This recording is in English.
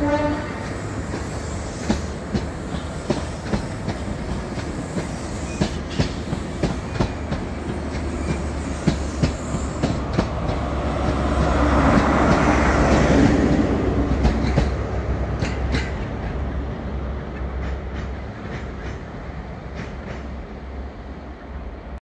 One.